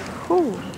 Cool.